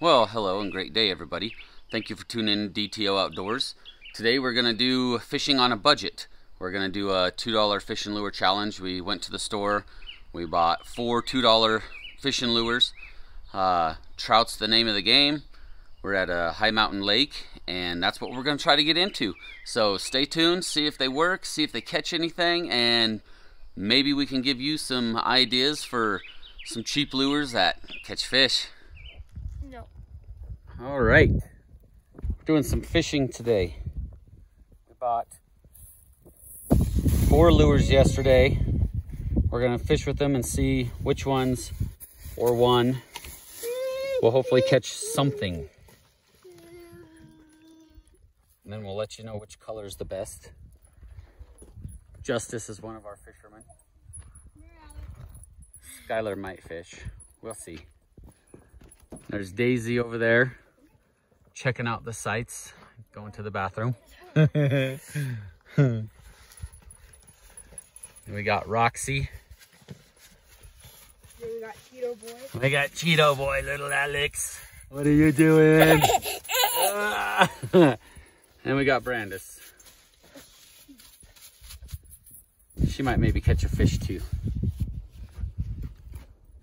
Well, hello and great day, everybody. Thank you for tuning in to DTO Outdoors. Today we're going to do fishing on a budget. We're going to do a $2 fish and lure challenge. We went to the store, we bought four $2 fishing lures. Uh, trout's the name of the game. We're at a high mountain lake and that's what we're going to try to get into. So stay tuned, see if they work, see if they catch anything, and maybe we can give you some ideas for some cheap lures that catch fish. All right. Doing some fishing today. We bought four lures yesterday. We're gonna fish with them and see which ones or one will hopefully catch something. And then we'll let you know which color is the best. Justice is one of our fishermen. Skylar might fish. We'll see. There's Daisy over there checking out the sights, going to the bathroom. we got Roxy. Then we got Cheeto Boy. We got Cheeto Boy, little Alex. What are you doing? and we got Brandis. She might maybe catch a fish too.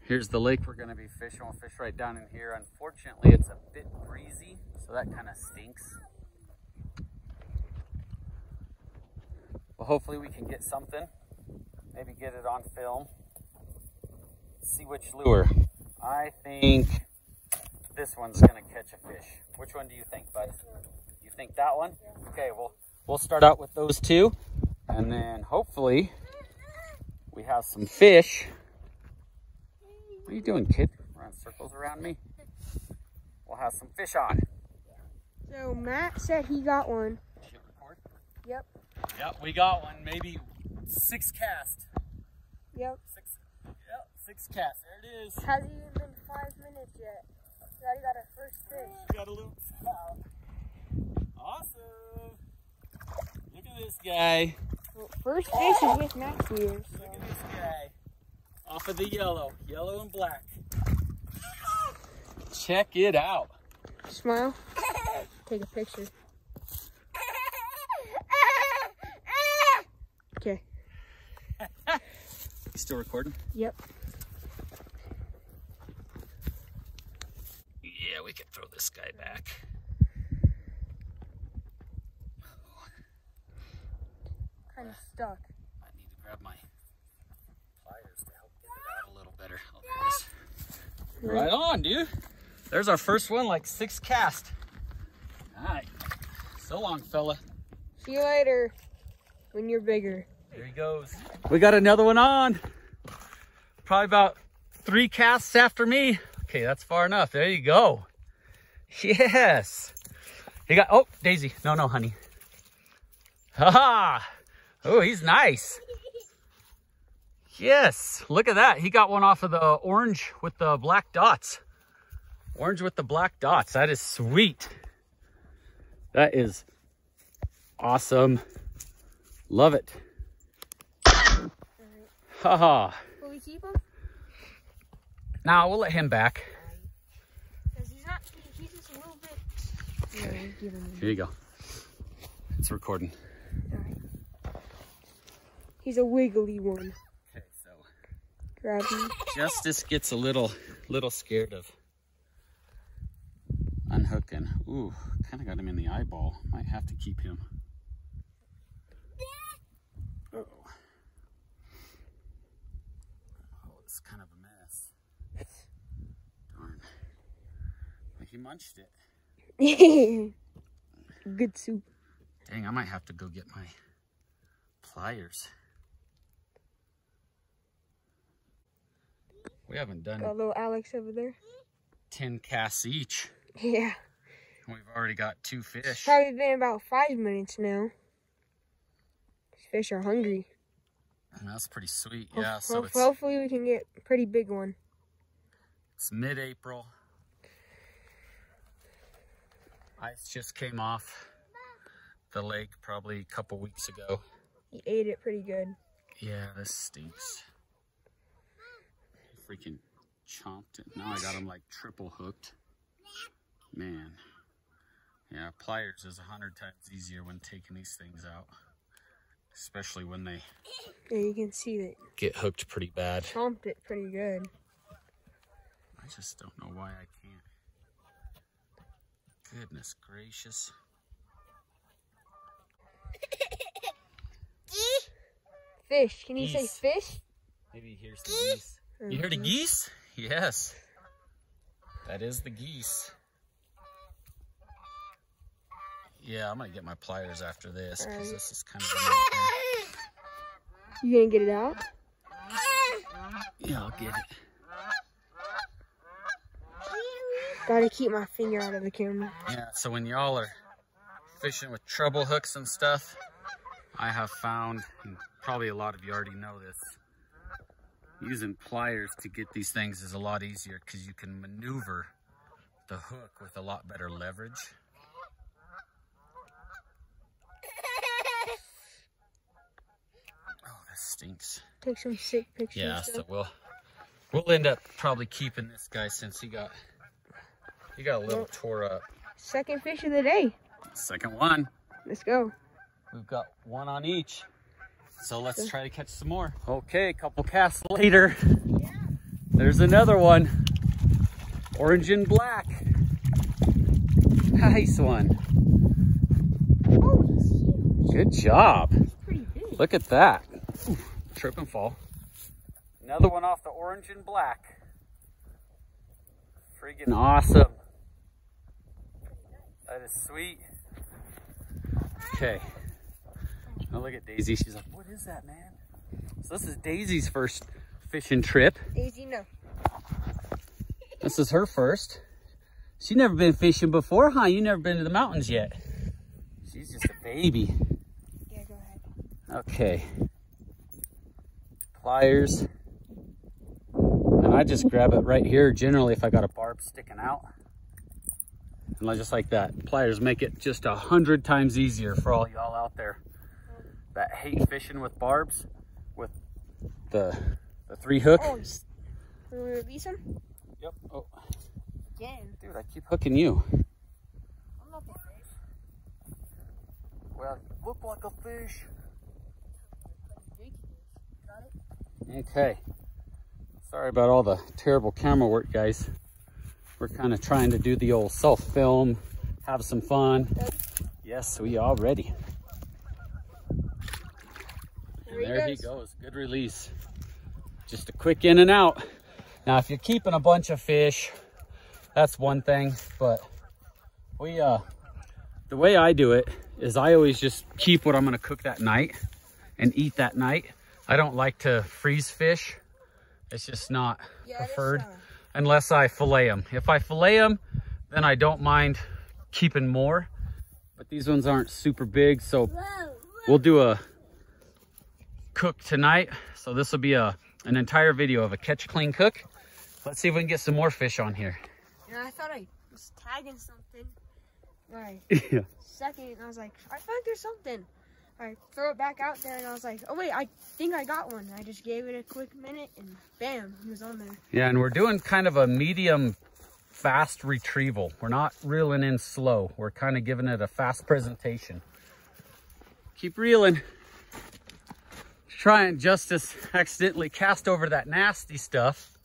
Here's the lake we're gonna be fishing. We'll fish right down in here. Unfortunately, it's a bit breezy, so that kind of stinks. Well, hopefully we can get something. Maybe get it on film. see which lure. I think this one's gonna catch a fish. Which one do you think, bud? You think that one? Okay, well, we'll start out with those two. And then hopefully we have some fish. What are you doing, kid? Run circles around me. We'll have some fish on. So Matt said he got one. Yep. Yep, we got one. Maybe six cast. Yep. Six. Yep, six cast. There it is. Hasn't even been five minutes yet. We already got our first fish. Got a little trout. Awesome. Look at this guy. Well, first fish is with Max here. Look at this guy. Off of the yellow. Yellow and black. Check it out. Smile. Take a picture. Okay. You still recording? Yep. Yeah, we can throw this guy back. Kind of stuck. I need to grab my pliers to help get it out a little better. Oh, there. Right on, dude. There's our first one, like six cast. All right. So long, fella. See you later when you're bigger. There he goes. We got another one on. Probably about three casts after me. Okay, that's far enough. There you go. Yes. He got, oh, Daisy. No, no, honey. Ha ha. Oh, he's nice. Yes, look at that. He got one off of the orange with the black dots. Orange with the black dots. That is sweet. That is awesome. Love it. Haha. Will we keep him? Now we'll let him back. Because he's not, he's just a little bit. Yeah, we'll give him. Here you go. It's recording. He's a wiggly one. Okay, so Grab him. Justice gets a little little scared of unhooking. Ooh, kind of got him in the eyeball. Might have to keep him. Uh oh. Oh, it's kind of a mess. Darn. But he munched it. Good soup. Dang, I might have to go get my pliers. We haven't done Got little Alex over there. 10 casts each. Yeah. We've already got two fish. It's Probably been about five minutes now. These fish are hungry. And that's pretty sweet. Ho- Yeah, so ho- hopefully we can get a pretty big one. it's mid-April. Ice just came off the lake probably a couple weeks ago. He ate it pretty good. Yeah, this stinks. Freaking chomped it. Now I got him like triple hooked. Man. Yeah, pliers is a hundred times easier when taking these things out. Especially when they Yeah, you can see that get hooked pretty bad. chomped it pretty good. I just don't know why I can't. Goodness gracious. Fish. Can you Geese. say fish? Maybe here's the geese. You heard a geese? Yes. That is the geese. Yeah, I'm gonna get my pliers after this because Alright. this is kind of. You gonna get it out? Yeah, I'll get it. Gotta keep my finger out of the camera. Yeah, so when y'all are fishing with treble hooks and stuff, I have found, and probably a lot of you already know this, using pliers to get these things is a lot easier because you can maneuver the hook with a lot better leverage. Oh, this stinks. Take some sick pictures. Yeah, though. so we'll we'll end up probably keeping this guy since he got he got a little Well- tore up. Second fish of the day. Second one. Let's go. We've got one on each. So let's try to catch some more. Okay, a couple casts later. There's another one. Orange and black. Nice one. Oh, he's huge. Good job. Pretty big. Look at that. Ooh, trip and fall. Another one off the orange and black. Freaking awesome. That is sweet. Okay. Now look at Daisy. She's like, what is that, man? So this is Daisy's first fishing trip. Daisy, no. This is her first. She never been fishing before, huh? You never been to the mountains yet. She's just a baby. Yeah, go ahead. Okay. Pliers. And I just grab it right here, generally if I got a barb sticking out. And just like that. Pliers make it just a hundred times easier for all y'all out there that hate fishing with barbs, with the, the three hook. Oh, he's... Can we release him? Yep. Oh, Again. dude, I keep hooking you. I'm not the fish. Well, you look like a fish. Big he is. Got it? Okay. Sorry about all the terrible camera work, guys. We're kind of trying to do the old self-film, have some fun. Yes, we are ready. There And he there he goes. goes. Good release. Just a quick in and out. Now, if you're keeping a bunch of fish, that's one thing. But we, uh, the way I do it is I always just keep what I'm going to cook that night and eat that night. I don't like to freeze fish. It's just not Yeah, preferred uh, unless I fillet them. If I fillet them, then I don't mind keeping more. But these ones aren't super big, so we'll do a cook tonight. So this will be a an entire video of a catch clean cook. Let's see if we can get some more fish on here. Yeah, I thought I was tagging something. Right. yeah. Second, I was like, I thought there's something. I throw it back out there, and I was like, oh wait, I think I got one. I just gave it a quick minute, and bam, he was on there. Yeah, and we're doing kind of a medium fast retrieval. We're not reeling in slow. We're kind of giving it a fast presentation. Keep reeling. Trying Justice accidentally cast over that nasty stuff.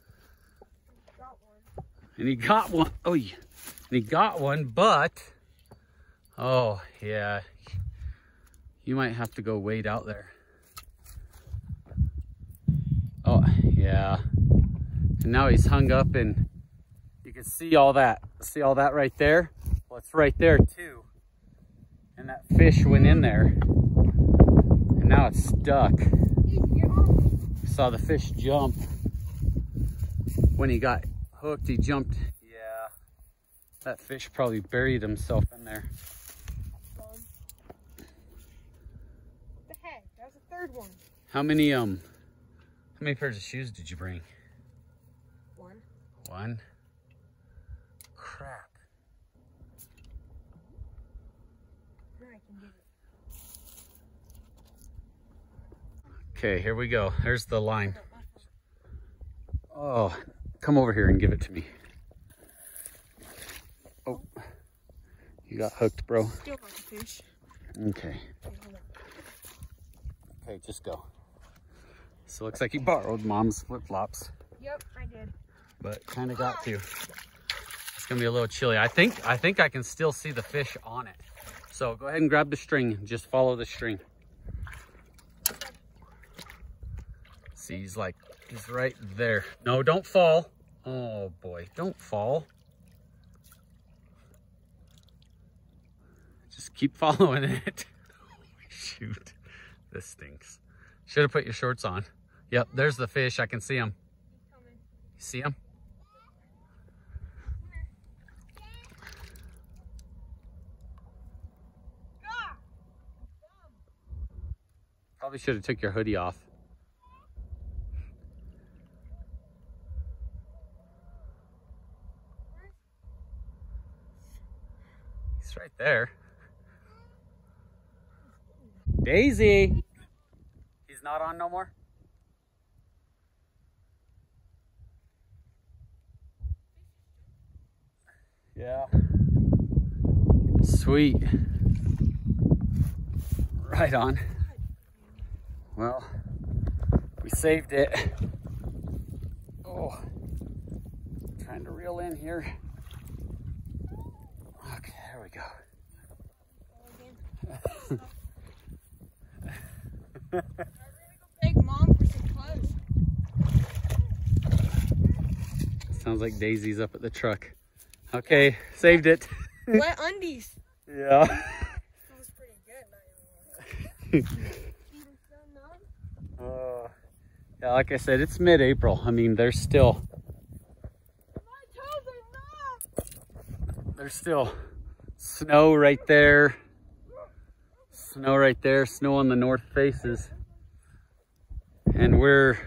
And he got one. Oh, yeah. And he got one, but oh yeah, you might have to go wade out there. Oh yeah, and now he's hung up, and you can see all that. See all that right there? Well, it's right there too. And that fish went in there, and now it's stuck. Saw the fish jump when he got hooked. He jumped. Yeah, that fish probably buried himself in there. What the heck? That was the third one. How many um? How many pairs of shoes did you bring? One. One. Crap. Now I can get it. Okay, here we go. There's the line. Oh, come over here and give it to me. Oh, you got hooked, bro. Still like a fish. Okay. Okay, just go. So looks like you borrowed mom's flip-flops, Yep, I did. but kind of got to. It's gonna be a little chilly. I think I think I can still see the fish on it. So go ahead and grab the string. Just follow the string. See, he's like, he's right there. No, don't fall. Oh boy, don't fall. Just keep following it. Shoot, this stinks. Should have put your shorts on. Yep, there's the fish. I can see him. You see him? Probably should have took your hoodie off. He's right there. Daisy! He's not on no more? Yeah. Sweet. Right on. Well, we saved it. Oh, trying to reel in here. Okay, there we go. Big mom for some clothes. Sounds like Daisy's up at the truck. Okay, saved it. Wet undies. Yeah. Was pretty good. Even so numb. Uh, yeah, like I said, it's mid-April. I mean, there's still My toes are numb. there's still snow right there. Snow right there, snow on the north faces. And we're,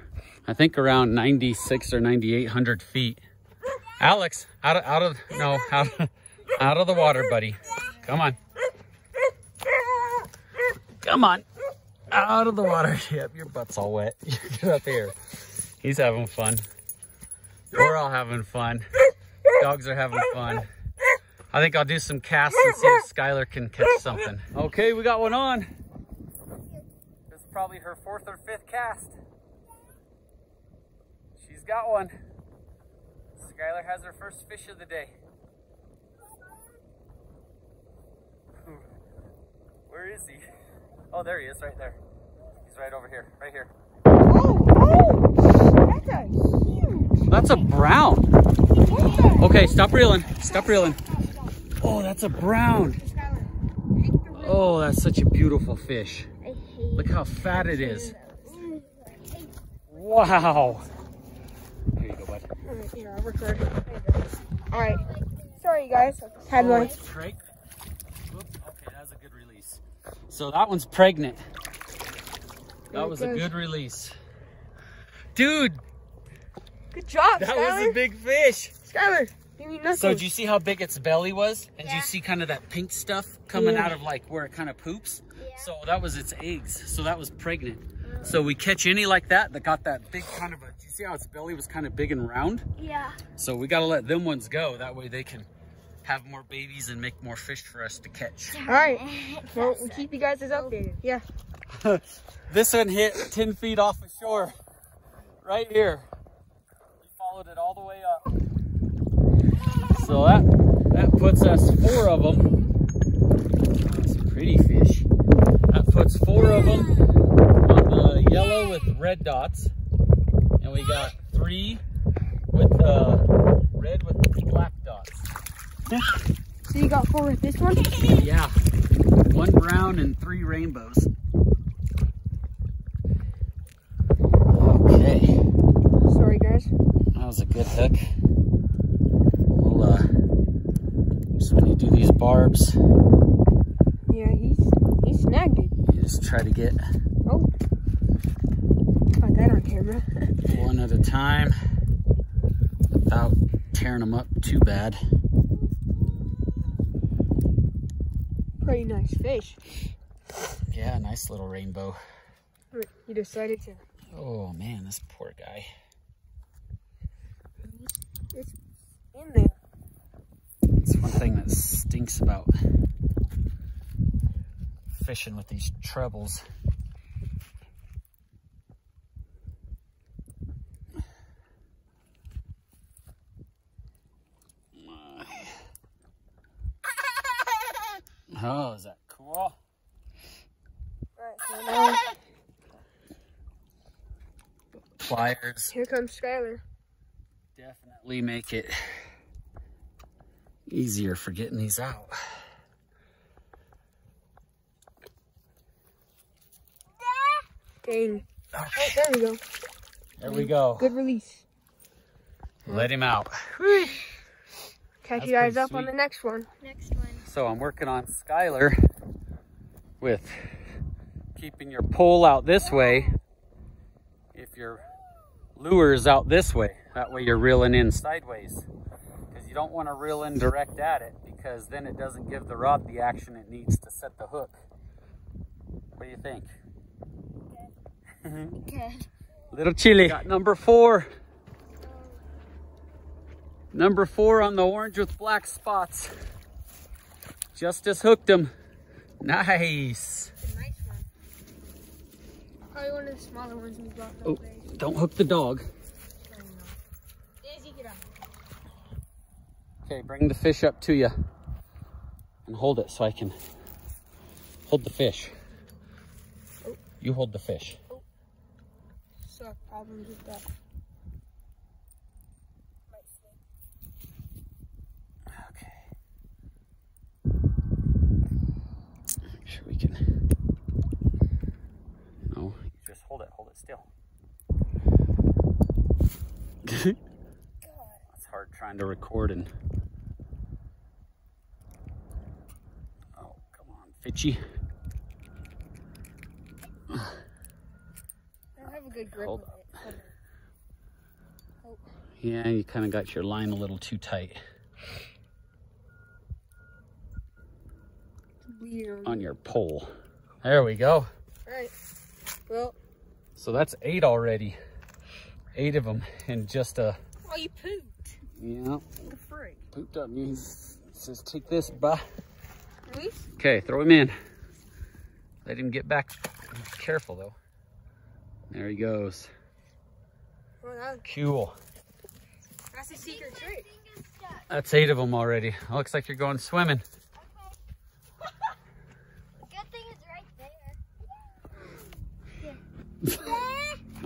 I think around 96 or 9,800 feet. Alex, out of, out of, no, out, out of the water, buddy. Come on. Come on. Out of the water. Yep, your butt's all wet. Get up here. He's having fun. We're all having fun. Dogs are having fun. I think I'll do some casts and see if Skylar can catch something. Okay, we got one on. This is probably her fourth or fifth cast. She's got one. Skylar has her first fish of the day. Where is he? Oh, there he is, right there. He's right over here, right here. Oh, oh, that's a huge. That's a brown. Okay, stop reeling. Stop reeling. Oh, that's a brown. Skylar, take the ring. Oh, that's such a beautiful fish. Look how fat it is. Wow. Here you go, bud. Alright, here, I'll record. Alright. Sorry, you guys. Had Oh, my. it's pregnant. Whoop, Okay, that a good release. So that one's pregnant. That was a good release. Dude, Good job, that Skylar. was a big fish. Skylar, give me nothing. So did you see how big its belly was? And do Yeah. you see kind of that pink stuff coming Yeah. out of like where it kind of poops? Yeah. So that was its eggs. So that was pregnant. So we catch any like that that got that big kind of a, do you see how its belly was kind of big and round? Yeah. So we got to let them ones go. That way they can have more babies and make more fish for us to catch. Alright. Well, we'll keep you guys as updated. Yeah. this one hit 10 feet off the shore. Right here. We followed it all the way up. So that, that puts us four of them. That's a pretty fish. That puts four of them on the yellow with red dots. And we got three with uh, red with black dots. So you got four with this one? Yeah, one brown and three rainbows. Okay, Sorry, guys. that was a good hook. We'll, uh, do these barbs, Yeah, he's he snagged it. you just try to get Oh. Got that on camera. one at a time without tearing them up too bad. Pretty nice fish. Yeah, nice little rainbow. You decided to. Oh man, this poor guy. It's in there. Thing that stinks about fishing with these trebles. Oh, is that cool? Now Pliers here comes Skylar. definitely make it easier for getting these out. Dang. Oh, there we go. There we go. Good release. Let him out. Catch That's you guys pretty up on the next one. Next one. So I'm working on Skylar with keeping your pole out this way if your lure is out this way. That way you're reeling in sideways. Because you don't want to reel in direct at it because then it doesn't give the rod the action it needs to set the hook. What do you think? Good. Mm-hmm. Little chilly. Got number four. Number four on the orange with black spots. Justice hooked him. Nice. A nice one. Probably one of the smaller ones we brought. Oh, don't hook the dog. Daisy, get up. Okay, bring the fish up to you. And hold it so I can hold the fish. You hold the fish. So problems with that. Okay. Make sure we can. No, just hold it. Hold it still. it's hard trying to record and. Oh, come on, Fitchy. I don't have a good grip Hold of it. Yeah, you kind of got your line a little too tight It's on your pole. There we go. Alright. Well, So that's eight already. Eight of them in just a. oh, you pooped. Yeah, The frig. pooped up. You says take this, bah. Release? Okay, throw him in. Let him get back. Careful though. There he goes. Well, that, Cool. that's a secret trick. That's eight of them already. Looks like you're going swimming. Good thing it's right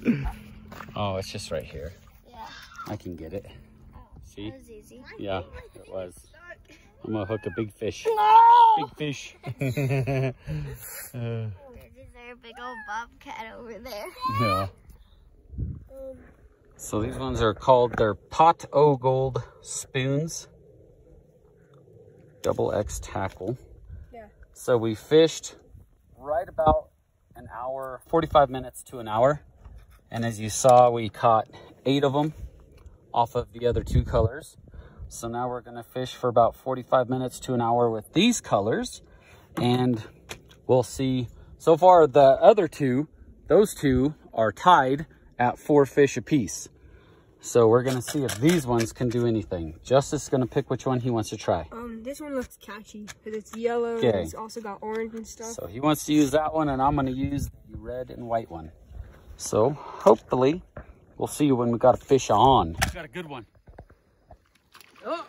there. Oh, it's just right here. Yeah. I can get it. Oh, See? That was easy. Yeah, it was. I'm gonna hook a big fish. No! Big fish. Uh, There's our big old bobcat over there. yeah. So these ones are called, they're pot o gold spoons. Double X tackle. Yeah. So we fished right about an hour, 45 minutes to an hour. And as you saw, we caught eight of them off of the other two colors. So now we're gonna fish for about 45 minutes to an hour with these colors. And we'll see. So far, the other two, those two are tied at four fish apiece. So we're gonna see if these ones can do anything. Justice is gonna pick which one he wants to try. Um, this one looks catchy because it's yellow. Okay. And it's also got orange and stuff. So he wants to use that one and I'm gonna use the red and white one. So hopefully we'll see when we got a fish on. Got a good one.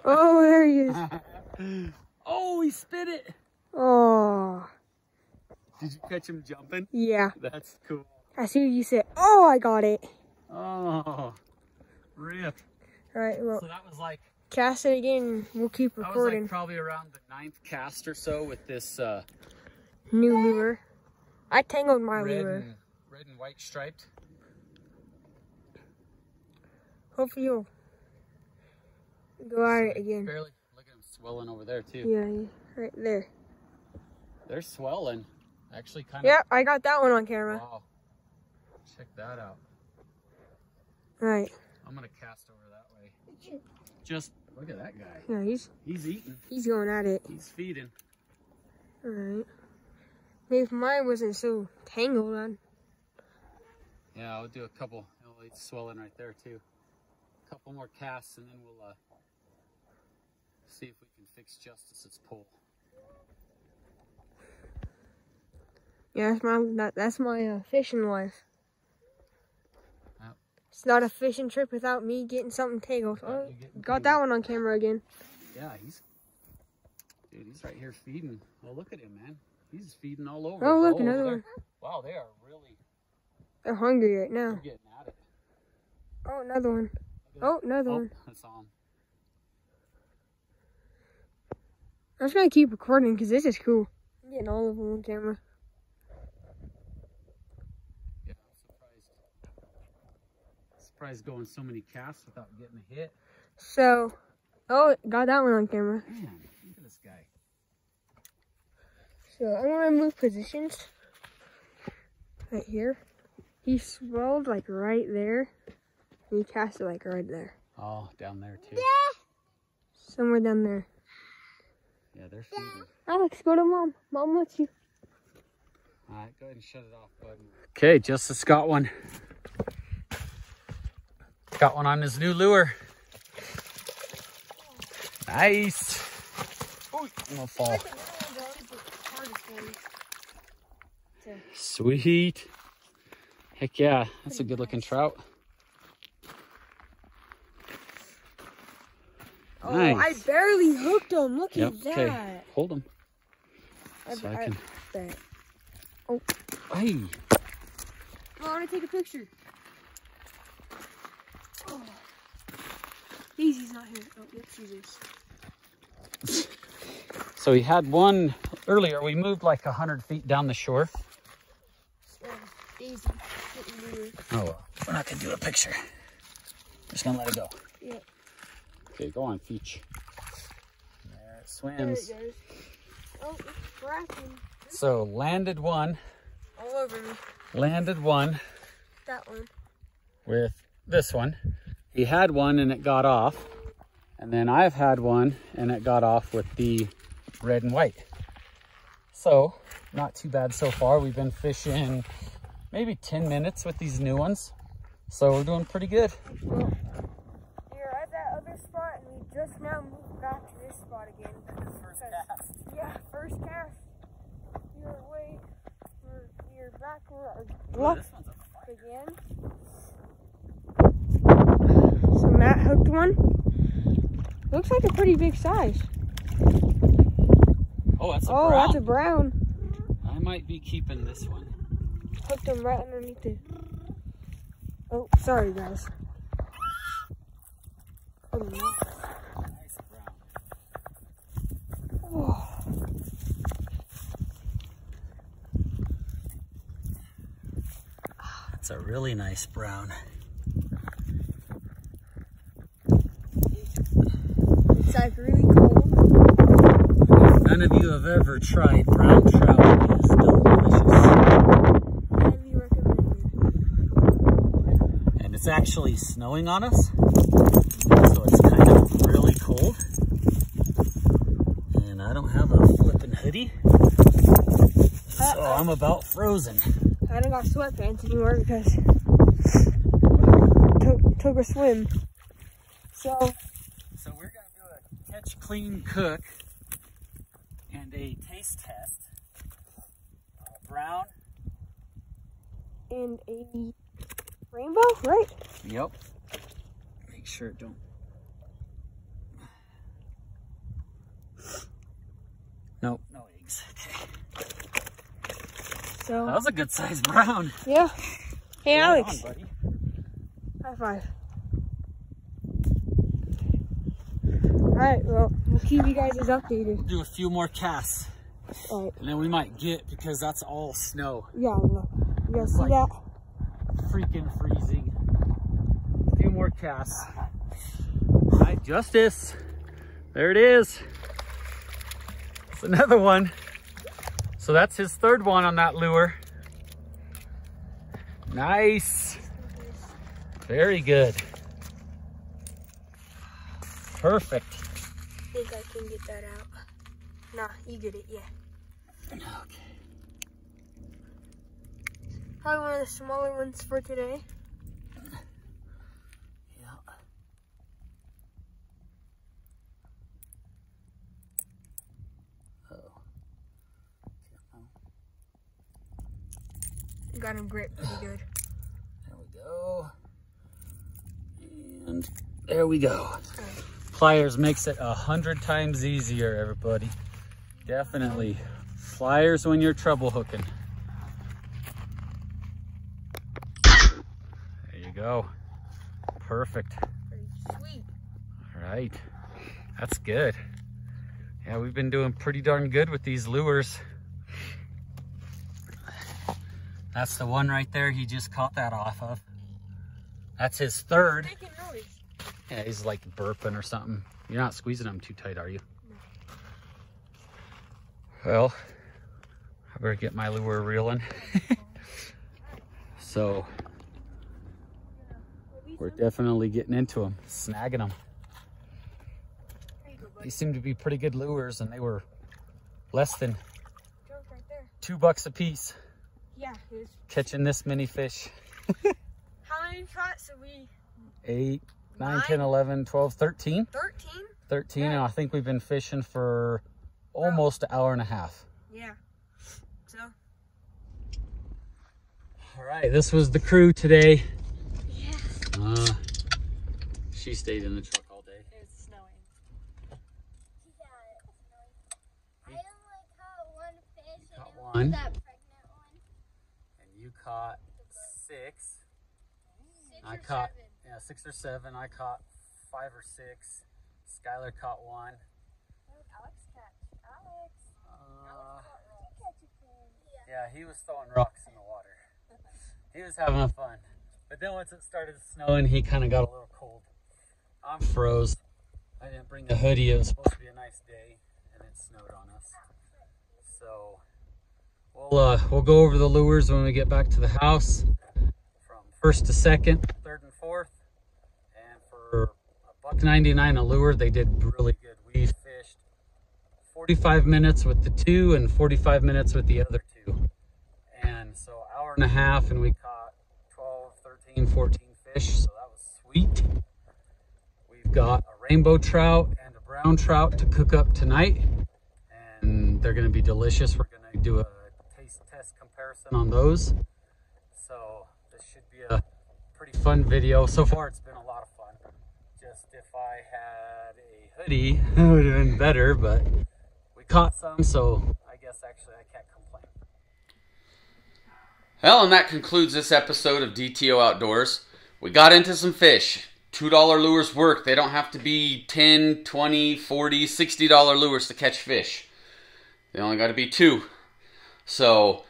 Oh, there he is. Oh, he spit it. Oh, Did you catch him jumping? yeah. That's cool. I see what you said. Oh, I got it. Oh, rip. All right, well, So that was like cast it again. We'll keep recording. like probably around the ninth cast or so with this uh, New lure. I tangled my red lure. and red and white striped. Hopefully you'll go at it again. Barely. Look at him swelling over there too. Yeah, yeah, right there. They're swelling. Actually, kind of. Yeah, I got that one on camera. Wow. Check that out. Right. I'm gonna cast over that way. Just look at that guy. Yeah, he's He's eating. he's going at it. He's feeding. All right. Maybe if mine wasn't so tangled on. Yeah, I'll do a couple. Oh, it's swelling right there too. A couple more casts and then we'll uh, see if we can fix Justice's pole. Yeah, that's my that, that's my uh, fishing life. It's not a fishing trip without me getting something tangled. Oh, got that one on camera again. Yeah, he's dude. He's right here feeding. Oh, look at him, man. He's feeding all over. Oh, look, another one. Wow, they are really They're hungry right now. getting at it. Oh, another one. Oh, another oh, one. I saw him. I'm just gonna keep recording because this is cool. I'm getting all of them on camera. Yeah, I'm surprised. Surprised going so many casts without getting a hit. So, oh, got that one on camera. Man, look at this guy. So I'm gonna move positions. Right here. He swelled like right there. And he cast it like right there. Oh, down there too. Yeah. Somewhere down there. Yeah, they're feeding. Alex, go to mom. Mom wants you. All right, go ahead and shut it off, bud. Okay, Justice got one. Got one on his new lure. Nice. I'm gonna fall. Sweet. Heck yeah, that's a good looking trout. Oh, I barely hooked him. Look Yep, at that. okay. Hold him. So I I- can. Oh, Hey, I want to take a picture. Oh. Daisy's not here. Oh, yep, she is. so we had one earlier. We moved like a hundred feet down the shore. Daisy. didn't do it. Oh, well. we're not gonna do a picture. Just gonna let it go. Yep. Okay, go on, Feech. There it There it swims. goes. Oh, it's cracking. So landed one, All over me. landed one That one. with this one. He had one and it got off. And then I've had one and it got off with the red and white. So, not too bad so far. We've been fishing maybe 10 minutes with these new ones. So we're doing pretty good. Well, you're at that other spot, and we just now moved back to this spot again. First cast. Yeah, first cast. You're way. We're, we're back where our one's. So Matt hooked one. Looks like a pretty big size. Oh, that's a oh, brown. that's a brown. I might be keeping this one. Hooked him right underneath it. Oh, sorry guys. Oh, no. Nice brown. Oh. It's a really nice brown. It's like really cold. If none of you have ever tried brown trout, it is delicious. Highly recommended. And it's actually snowing on us. So it's kind of really cold. And I don't have a flippin' hoodie. So I'm about frozen. I don't got sweatpants anymore because took took a swim. So So we're gonna do a catch, clean, cook, and a taste test. Uh, brown. and a rainbow, right? Yep. Make sure it don't. Nope, no eggs. Okay. So That was a good sized brown. yeah. Hey Alex, on, high five. All right, well we'll keep you guys as updated. Do a few more casts, All right, and then we might get because that's all snow. yeah, look, you guys see Like- that? Freaking freezing. A few more casts. All right, Justice. There it is. It's another one. So that's his third one on that lure. Nice. Very good. Perfect. I think I can get that out. Nah, you get it, yeah. Okay. Probably one of the smaller ones for today. Got him gripped pretty good. There we go. And there we go. Pliers makes it a hundred times easier, everybody. Definitely. Pliers when you're treble hooking. There you go. Perfect. Pretty sweet. All right. That's good. Yeah, we've been doing pretty darn good with these lures. That's the one right there he just caught that off of. That's his third. Noise. Yeah, he's like burping or something. You're not squeezing him too tight, are you? Well, I better get my lure reeling. so, we're definitely getting into them, snagging them. There you go, buddy. These seem to be pretty good lures, and they were less than Joke right there. two bucks a piece Yeah, it was. catching this many fish. How many shots did we? Eight, nine, Nine? 10, 11, 12, 13. 13? 13, and I think we've been fishing for almost an hour and a half. Yeah. So, All right, this was the crew today. Yeah. Uh, she stayed in the truck all day. it's snowing. I only caught one fish and Caught it was one. that one. And you caught six. Six I caught seven. yeah six or seven. I caught five or six. Skylar caught one. Alex catch. Alex. Uh, catch. Yeah. yeah, he was throwing rocks in the water. He was having fun. But then once it started snowing, he kind of got a little cold. I'm froze. I didn't bring a hoodie. It was supposed to be a nice day, and it snowed on us. So we'll uh, we'll go over the lures when we get back to the house. From first to second, third and fourth, and for a buck ninety nine a lure, they did really good. We fished 45 minutes with the two and 45 minutes with the other two. And so hour and a half and we caught 12, 13, 14 fish. So that was sweet. We've got a rainbow trout and a brown trout to cook up tonight. And they're going to be delicious. We're going to do a on those. So this should be a pretty fun video. So far it's been a lot of fun. Just if I had a hoodie, it would have been better, but we caught some, so I guess actually I can't complain. Well, and that concludes this episode of DTO Outdoors. We got into some fish. $2 lures work. They don't have to be 10, 20, 40, $60 lures to catch fish. They only got to be two. So,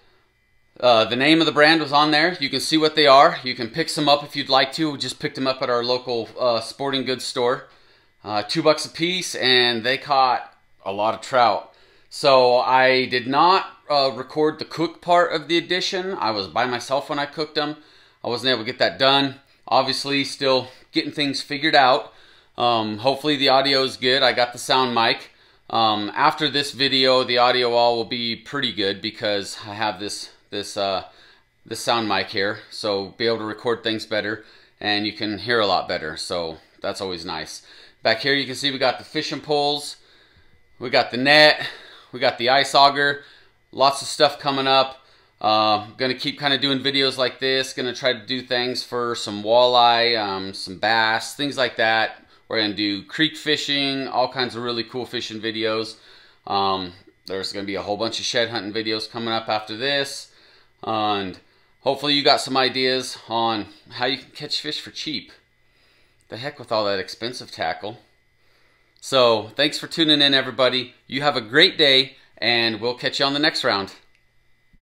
uh, the name of the brand was on there. You can see what they are. You can pick some up if you'd like to. We just picked them up at our local uh, sporting goods store. Uh, two bucks a piece, and they caught a lot of trout. So I did not uh, record the cook part of the edition. I was by myself when I cooked them. I wasn't able to get that done. Obviously, still getting things figured out. Um, hopefully the audio is good. I got the sound mic. Um, after this video, the audio all will be pretty good because I have this this uh, this sound mic here, so be able to record things better, and you can hear a lot better. So that's always nice. Back here, you can see we got the fishing poles, we got the net, we got the ice auger, lots of stuff coming up. Uh, gonna keep kind of doing videos like this. Gonna try to do things for some walleye, um, some bass, things like that. We're gonna do creek fishing, all kinds of really cool fishing videos. Um, there's gonna be a whole bunch of shed hunting videos coming up after this, and hopefully you got some ideas on how you can catch fish for cheap. The heck with all that expensive tackle. So, thanks for tuning in, everybody. You have a great day, and we'll catch you on the next round.